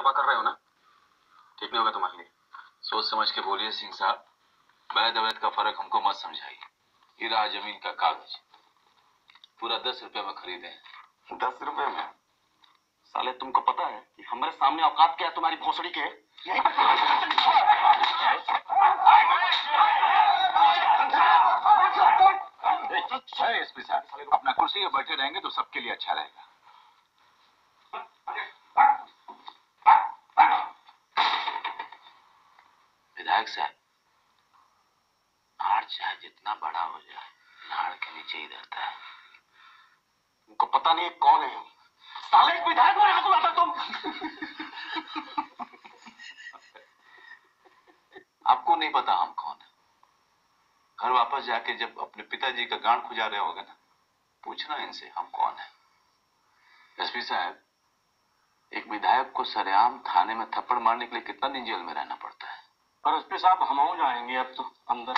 दफ़ा कर रहे हो ना? ठीक नहीं होगा तुम्हारे लिए। सोच समझ के बोलिए सिंह साहब। वैध अवैध का फ़र्क हमको मत समझाइए। ये रहा ज़मीन का कागज़। पूरा दस रुपए में खरीदे हैं। दस रुपए में? साले तुमको पता है कि हमारे सामने औकात क्या है तुम्हारी भोसड़ी के? यही एसपी साहब अपना कुर्सी पे बैठे रहेंगे तो सबके लिए अच्छा रहेगा। विधायक साहब नाड़ चाहे जितना बड़ा हो जाए, नाड़ के नीचे ही रहता है। तुमको पता नहीं कौन है साले विधायक मेरे हाथ उड़ाता तुम। आपको नहीं पता हम कौन है। घर वापस जाके जब अपने पिताजी का गांड खुजा रहे होगे ना, पूछना इनसे हम कौन है। एसपी साहब, एक विधायक को सरेआम थाने में थप्पड़ मारने के लिए कितना दिन जेल में रहना पड़ता और एसपी साहब हम जाएँगे अब तो अंदर।